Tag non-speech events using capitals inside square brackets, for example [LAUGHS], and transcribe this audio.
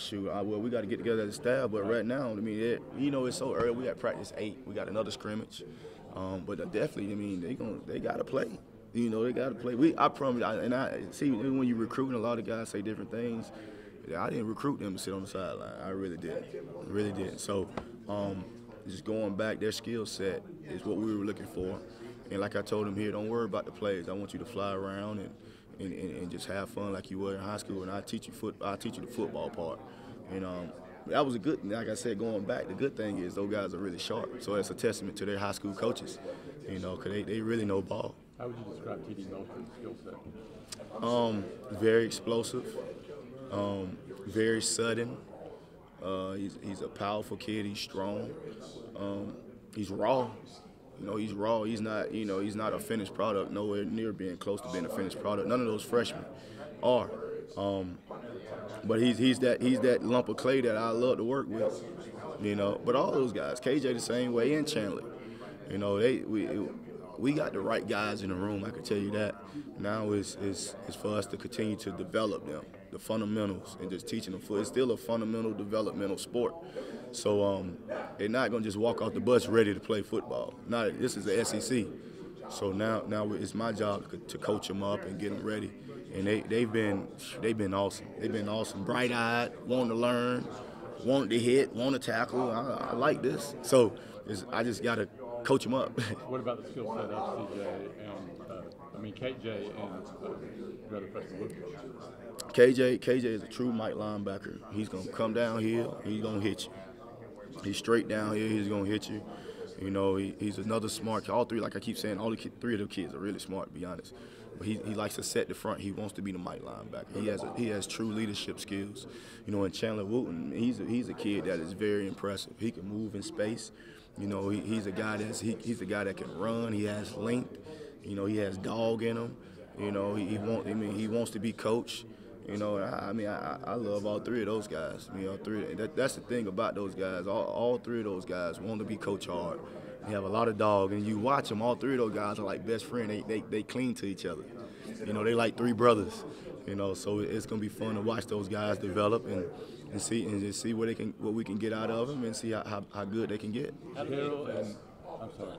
shoot, uh, well, we got to get together as a staff. But right now, I mean, it, you know, it's so early. We got practice eight. We got another scrimmage. Um, but definitely, I mean, they going they got to play. You know, they got to play. We, I promise, I, and I see when you recruiting, a lot of guys say different things. I didn't recruit them to sit on the sideline. I really did, I really did. So, um, just going back, their skill set is what we were looking for. And like I told them here, don't worry about the plays. I want you to fly around and, and, and, and just have fun like you were in high school. And I teach you foot. I teach you the football part. And um, that was a good. Like I said, going back, the good thing is those guys are really sharp. So it's a testament to their high school coaches. You know, because they, they really know ball. How would you describe TD Moultry's skill set? Um, very explosive, um, very sudden. Uh, he's, he's a powerful kid. He's strong. Um, he's raw. You know, he's raw. He's not. You know, he's not a finished product. Nowhere near being close to being a finished product. None of those freshmen are. Um, but he's he's that he's that lump of clay that I love to work with. You know, but all those guys, KJ the same way, and Chandler. You know, they we we got the right guys in the room. I can tell you that. Now is is is for us to continue to develop them, the fundamentals, and just teaching them. It's still a fundamental developmental sport. So um, they're not gonna just walk off the bus ready to play football. Not this is the SEC. So now now it's my job to coach them up and get them ready. And they they've been they've been awesome. They've been awesome, bright eyed, wanting to learn, wanting to hit, want to tackle. I, I like this. So I just gotta coach them up. [LAUGHS] what about the skill set of CJ and uh, I mean KJ and uh, KJ KJ is a true Mike linebacker. He's gonna come down here. He's gonna hit you. He's straight down here. He's gonna hit you. You know, he, he's another smart. All three, like I keep saying, all the three of the kids are really smart. To be honest, but he, he likes to set the front. He wants to be the Mike linebacker. He has a, he has true leadership skills. You know, and Chandler Wooten, he's a, he's a kid that is very impressive. He can move in space. You know, he, he's a guy that's he, he's a guy that can run. He has length. You know, he has dog in him. You know, he, he want I mean he wants to be coached. You know, I, I mean, I, I, love all three of those guys. You know, three. That, that's the thing about those guys. All, all three of those guys want to be coach hard. They have a lot of dog, and you watch them. All three of those guys are like best friends. They, they, they cling to each other. You know, they like three brothers. You know, so it's gonna be fun to watch those guys develop and, and see and just see what they can what we can get out of them and see how, how, how good they can get. Harold and I'm sorry.